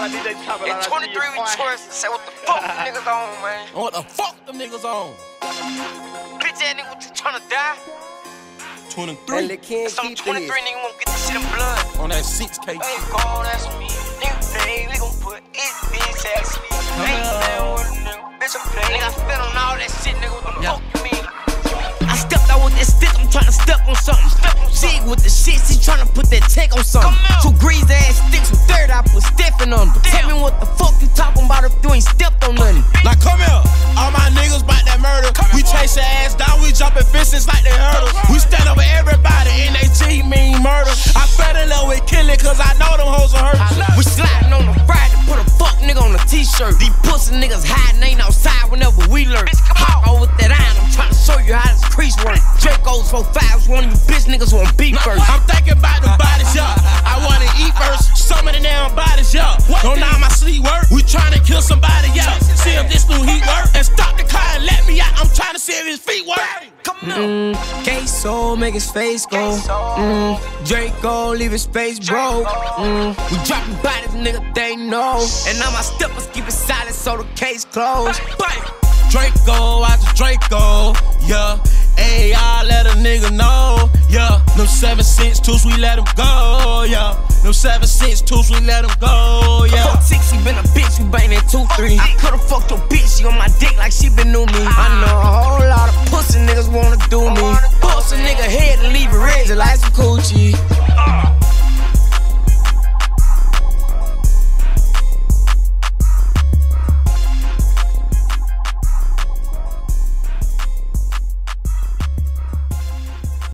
In 23 we choice. Say what the fuck them niggas on, man. What the fuck them niggas on? Bitch that nigga, what you tryna die? 23 That's on 23 nigga won't get this shit in blood. on that 6K. Hey, God, that's me. Nigga, hey, we gon' put it bitch ass sleep. Ain't playing with a nigga. Bitch, I'm playing. Nigga, I spit on all that shit, nigga. What the Yeah. fuck you mean? I stepped out with that stick, I'm tryna step on something. Step on Jig with the shit, she tryna put that tech on something. Stepped on nothing. Like, come here. All my niggas bout that murder. We chase your ass down, we jumping fences like they heard us. We stand over everybody, NAG mean murder. I fell in love with killing, cause I know them hoes will hurt. We sliding on the Friday, put a fuck nigga on a t-shirt. These pussy niggas hiding ain't outside whenever we lurk. Hop on. with that iron, I'm tryna show you how this crease work. Draco's for fives, one of you bitch niggas want beef first. I'm thinking about the bodies, y'all. I wanna eat first. Some of the damn bodies, y'all. Don't sleep work. We tryna kill somebody, y'all. See if this new heat work. And stop the car and let me out. I'm tryna see if his feet work. Come on. Queso make his face go. Mm, Draco leave his face broke. Mm, we dropping bodies, nigga, they know. And now my steppers keep it silent so the case closed. Bang. Draco after Draco, yeah. Hey, y'all let a nigga know, yeah. No seven six twos, we let him go, yeah. No seven six twos, we let him go, a bangin' two, three. I could've fucked your bitch, she on my dick like she been knew me. I know a whole lot of pussy niggas wanna do me. Bust a nigga head and leave it red like some coochie.